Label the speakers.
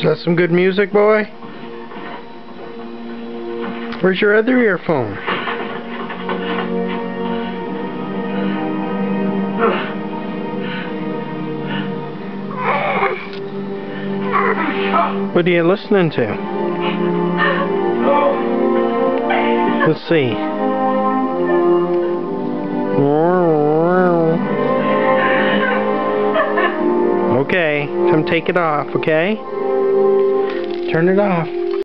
Speaker 1: Is that some good music, boy? Where's your other earphone? What are you listening to? Let's see. Okay, come take it off, okay? Turn it off.